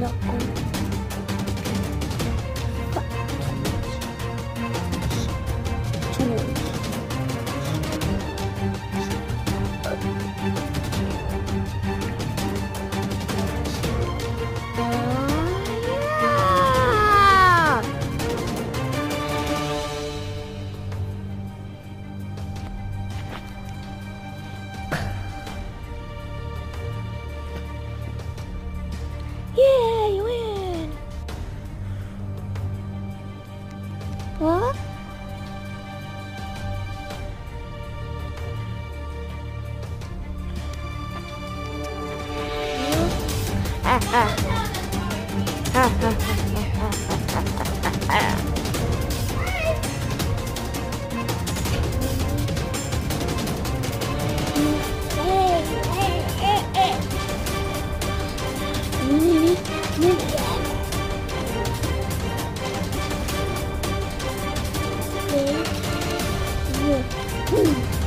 老公。啊？啊啊！啊啊啊啊啊！你你你！嗯嗯。